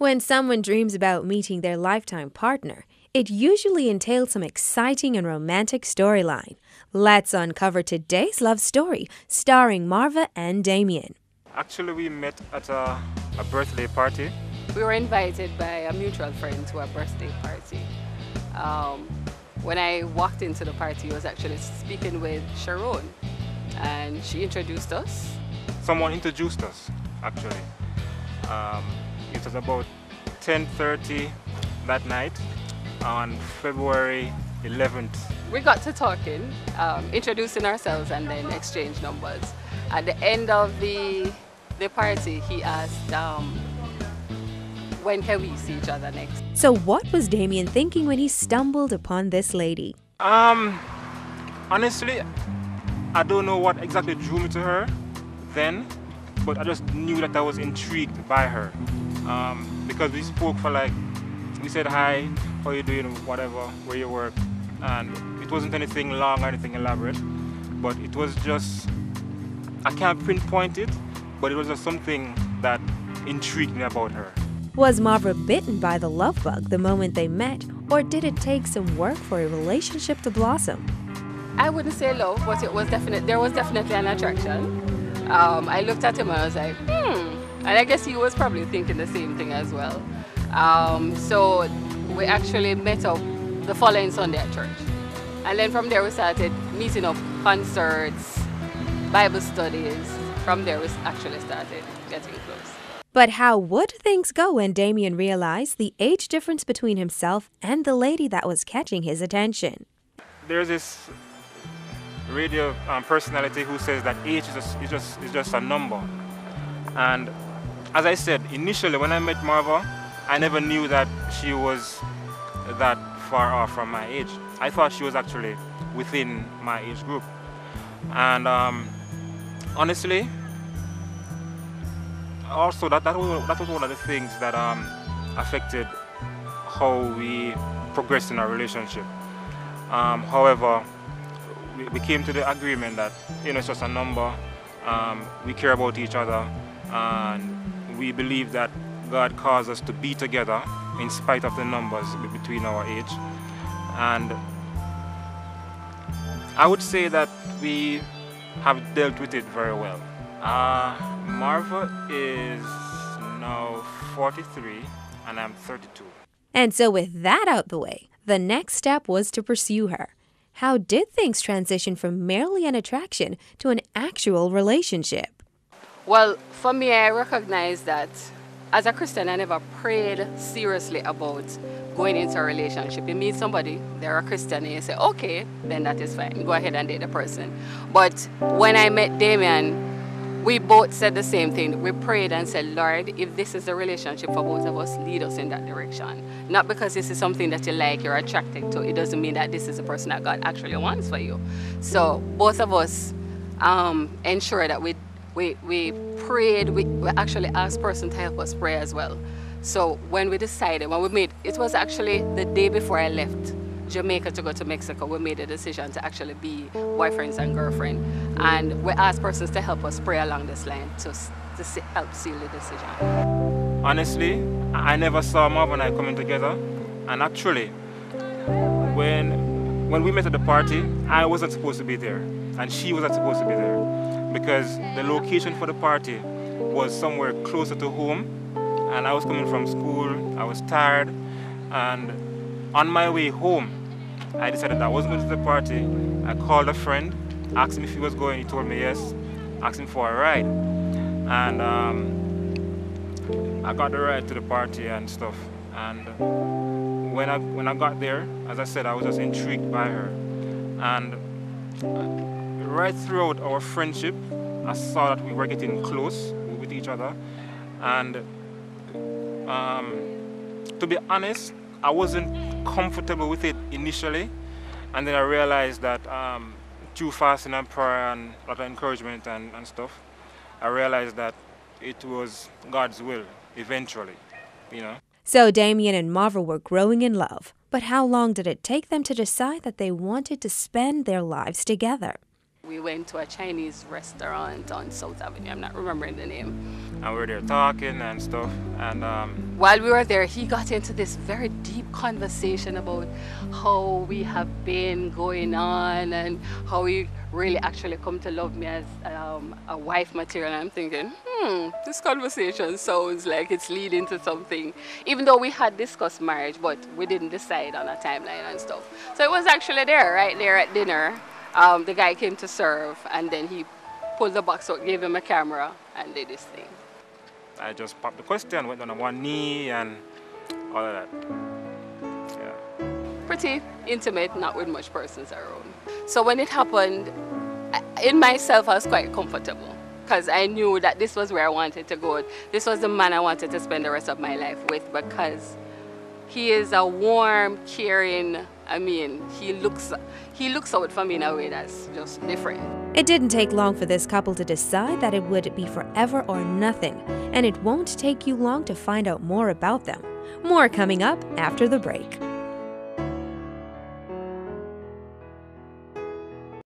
When someone dreams about meeting their lifetime partner, it usually entails some exciting and romantic storyline. Let's uncover today's love story starring Marva and Damien. Actually, we met at a, a birthday party. We were invited by a mutual friend to a birthday party. Um, when I walked into the party, I was actually speaking with Sharon, and she introduced us. Someone introduced us, actually. Um, it was about 10.30 that night on February 11th. We got to talking, um, introducing ourselves and then exchange numbers. At the end of the, the party, he asked, um, when can we see each other next? So what was Damian thinking when he stumbled upon this lady? Um, honestly, I don't know what exactly drew me to her then, but I just knew that I was intrigued by her. Um, because we spoke for like, we said hi, how you doing, whatever, where you work, and it wasn't anything long or anything elaborate, but it was just, I can't pinpoint it, but it was just something that intrigued me about her. Was Marva bitten by the love bug the moment they met, or did it take some work for a relationship to blossom? I wouldn't say love, but it was definite. There was definitely an attraction. Um, I looked at him and I was like. And I guess he was probably thinking the same thing as well. Um, so we actually met up the following Sunday at church. And then from there we started meeting up concerts, Bible studies. From there we actually started getting close. But how would things go when Damian realized the age difference between himself and the lady that was catching his attention? There's this radio um, personality who says that age is just, is, just, is just a number. And as I said, initially when I met Marva, I never knew that she was that far off from my age. I thought she was actually within my age group. And um, honestly, also that, that, was, that was one of the things that um, affected how we progressed in our relationship. Um, however, we, we, came to the agreement that you know it's just a number. Um, we care about each other, and we believe that God calls us to be together in spite of the numbers between our age. And I would say that we have dealt with it very well. Uh, Marva is now 43 and I'm 32. And so, with that out the way, the next step was to pursue her. How did things transition from merely an attraction to an actual relationship? Well, for me, I recognize that as a Christian, I never prayed seriously about going into a relationship. You meet somebody, they're a Christian, and you say, okay, then that is fine. Go ahead and date the person. But when I met Damian, we both said the same thing. We prayed and said, Lord, if this is a relationship for both of us, lead us in that direction. Not because this is something that you like, you're attracted to. It doesn't mean that this is the person that God actually wants for you. So both of us um, ensure that we we, we prayed, we, actually asked person to help us pray as well. So when we decided, when we made, it was actually the day before I left Jamaica to go to Mexico, we made a decision to actually be boyfriends and girlfriend. And we asked persons to help us pray along this line to, to help seal the decision. Honestly, I never saw Marv and I coming together. And actually, when, when we met at the party, I wasn't supposed to be there. And she wasn't supposed to be there because the location for the party was somewhere closer to home. And I was coming from school, I was tired. And on my way home I decided I wasn't going to the party. I called a friend, asked him if he was going, he told me yes, asked him for a ride. And um, I got the ride to the party and stuff. And when I, when I got there, as I said, I was just intrigued by her. And right throughout our friendship, I saw that we were getting close with each other. And um, to be honest, I wasn't comfortable with it initially. And then I realized that um, through fasting and prayer and a lot of encouragement and, and stuff, I realized that it was God's will eventually, you know. So Damian and Marva were growing in love. But how long did it take them to decide that they wanted to spend their lives together? We went to a Chinese restaurant on South Avenue. I'm not remembering the name. And we were there talking and stuff. And um, while we were there, he got into this very deep conversation about how we have been going on and how he really actually come to love me as um, a wife material. And I'm thinking, hmm, this conversation sounds like it's leading to something. Even though we had discussed marriage, but we didn't decide on a timeline and stuff. So it was actually there, right there at dinner. Um, the guy came to serve and then he pulled the box out, gave him a camera and did this thing. I just popped the question, went on one knee and all of that. Yeah. Pretty intimate, not with much persons around. So when it happened, in myself I was quite comfortable because I knew that this was where I wanted to go. This was the man I wanted to spend the rest of my life with because he is a warm, caring, I mean, he looks he looks out for me in a way that's just different. It didn't take long for this couple to decide that it would be forever or nothing, and it won't take you long to find out more about them. More coming up after the break.